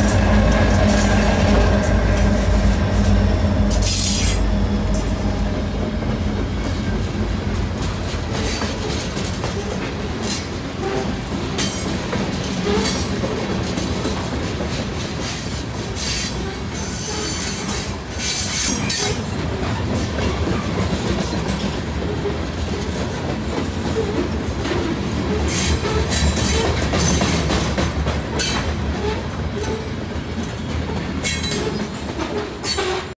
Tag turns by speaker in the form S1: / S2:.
S1: Bye.